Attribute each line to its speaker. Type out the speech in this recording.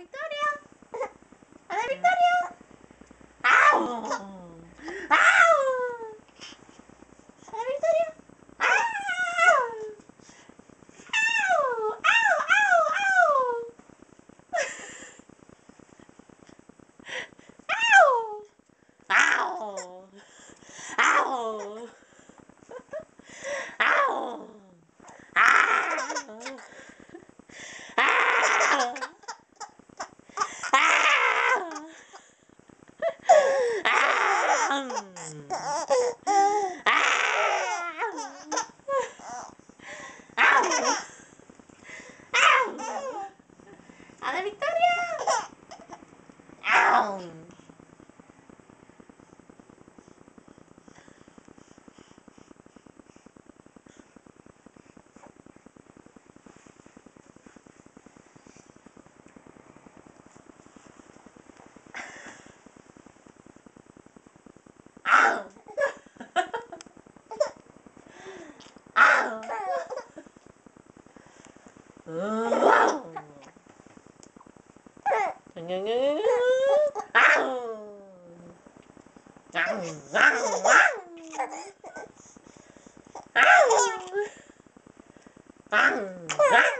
Speaker 1: Victoria! Victoria! Victoria! 다운 응. Ow!